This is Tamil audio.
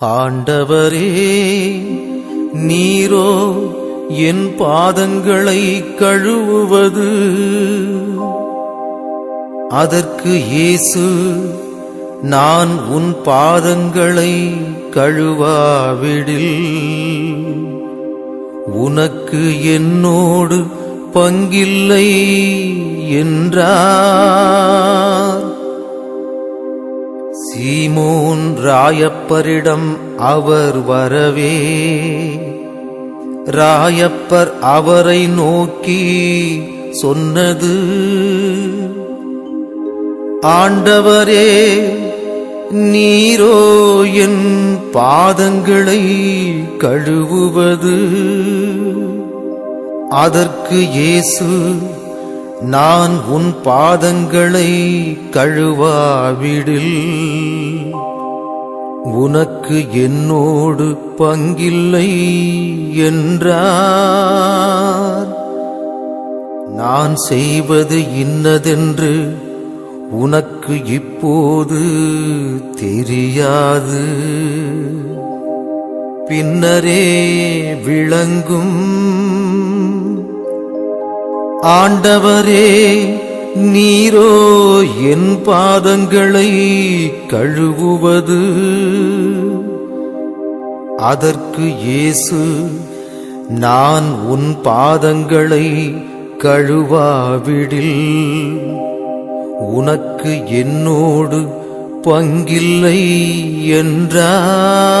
ஆண்டவரே நீரோ என் பாதங்களை கழுவுவது. அதற்கு இயேசு நான் உன் பாதங்களை கழுவாவிடில். உனக்கு என்னோடு பங்கில்லை என்றார். சீமோன் ராயப்பரிடம் அவர் வரவே. ராயப்பர் அவரை நோக்கி சொன்னது ஆண்டவரே நீரோ என் பாதங்களை கழுவுவது. அதற்கு இயேசு நான் உன் பாதங்களை கழுவாவிடில் உனக்கு என்னோடு பங்கில்லை என்றார். நான் செய்வது இன்னதென்று உனக்கு இப்போது தெரியாது. பின்னரே விளங்கும் ஆண்டவரே நீரோ என் பாதங்களை கழுவுவது. அதற்கு இயேசு நான் உன் பாதங்களை கழுவாவிடில் உனக்கு என்னோடு பங்கில்லை என்றார்.